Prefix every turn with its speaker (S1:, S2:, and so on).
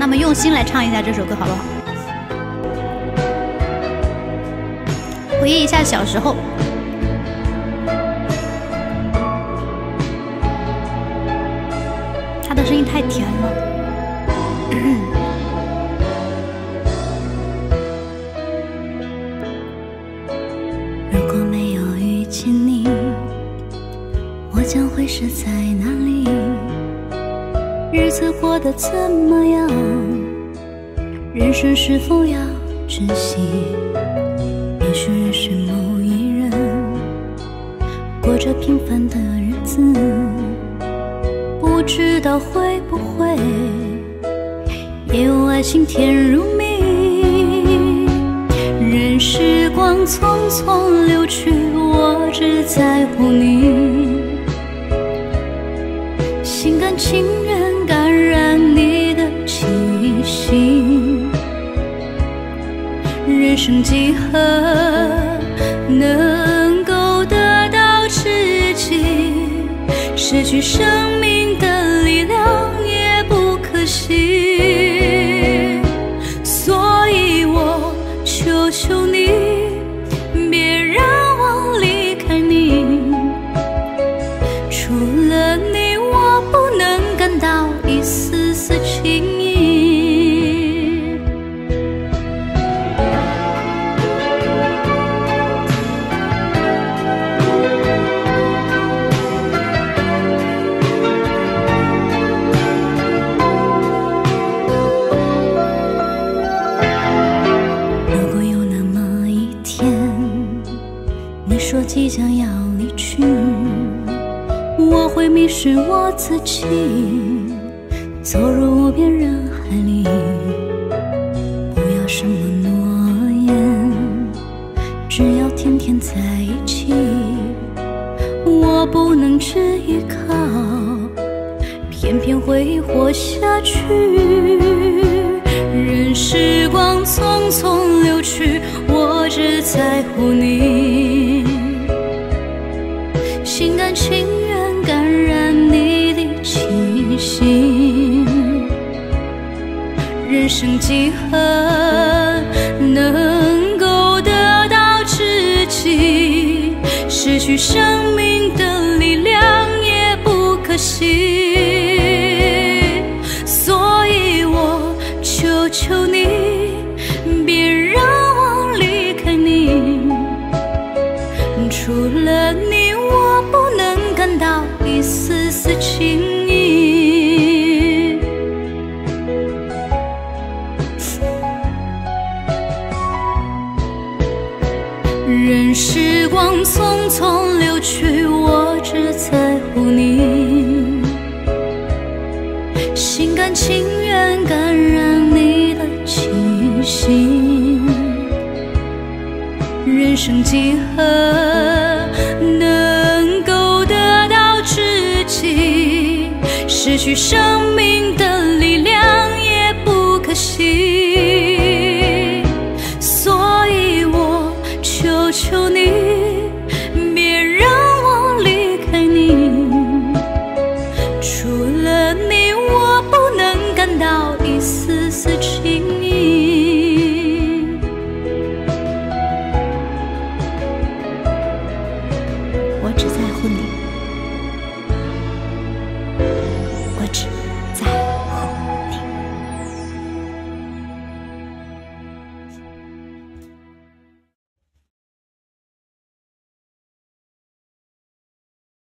S1: 那么用心来唱一下这首歌，好不好？回忆一下小时候。他的声音太甜了。
S2: 如果没有遇见你，我将会是在哪里？日子过得怎么样？人生是否要珍惜？也许认识某一人，过着平凡的日子。不知道会不会也有爱情甜如蜜。任时光匆匆流去，我只在乎你，心甘情人生几何能够得到知己失去生命的力量也不可惜所以我求求你你说即将要离去，我会迷失我自己，走入无边人海里。不要什么诺言，只要天天在一起。我不能只依靠，偏偏会活下去。任时光匆匆流去，我只在乎你。心甘情愿感染你的气息，人生几何能够得到知己？失去生命的力量也不可惜，任时光匆匆流去，我只在乎你，心甘情愿感染你的气息，人生几何能够得到知己？失去生
S1: 命的只在乎你。